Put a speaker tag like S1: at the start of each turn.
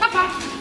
S1: パパ。